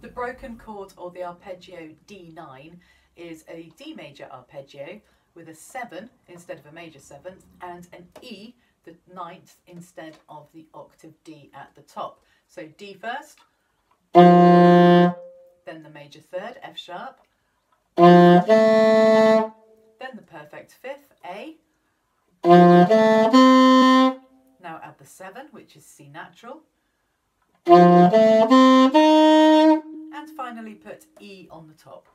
The broken chord or the arpeggio D9 is a D major arpeggio with a 7 instead of a major 7th and an E, the ninth, instead of the octave D at the top. So D first, then the major third, F sharp, then the perfect fifth, A. Now add the 7, which is C natural. Finally put E on the top.